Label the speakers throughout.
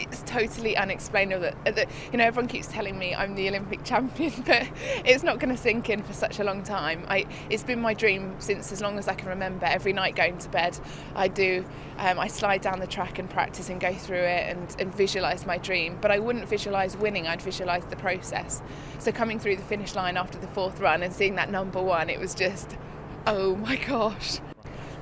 Speaker 1: it's totally unexplainable that, that, you know everyone keeps telling me I'm the Olympic champion, but it's not going to sink in for such a long time. I, it's been my dream since as long as I can remember. Every night going to bed, I do. Um, I slide down the track and practice and go through it and, and visualise my dream. But I wouldn't visualise winning. I'd visualise the process. So coming through the finish line after the fourth run and seeing that number one, it was just, oh my gosh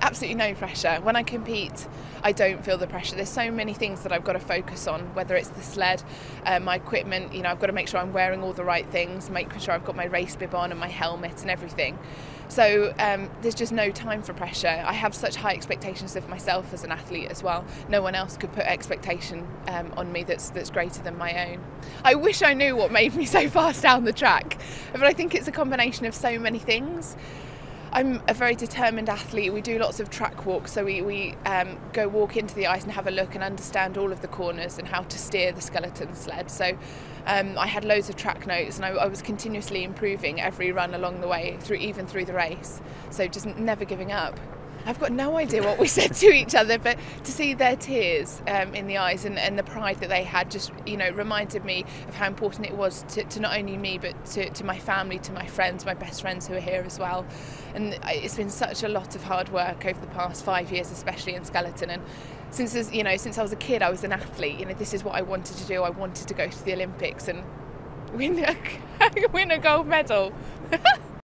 Speaker 1: absolutely no pressure. When I compete, I don't feel the pressure. There's so many things that I've got to focus on, whether it's the sled, uh, my equipment, you know, I've got to make sure I'm wearing all the right things, make sure I've got my race bib on and my helmet and everything. So um, there's just no time for pressure. I have such high expectations of myself as an athlete as well. No one else could put expectation um, on me that's that's greater than my own. I wish I knew what made me so fast down the track, but I think it's a combination of so many things. I'm a very determined athlete. We do lots of track walks, so we, we um, go walk into the ice and have a look and understand all of the corners and how to steer the skeleton sled. So um, I had loads of track notes and I, I, was continuously improving every run along the way, through even through the race. So just never giving up. I've got no idea what we said to each other, but to see their tears um, in the eyes and, and, the pride that they had just, you know, reminded me of how important it was to, to not only me, but to, to, my family, to my friends, my best friends who are here as well. And it's been such a lot of hard work over the past five years, especially in skeleton. And since, you know, since I was a kid, I was an athlete. You know, this is what I wanted to do. I wanted to go to the Olympics and win a, win a gold medal.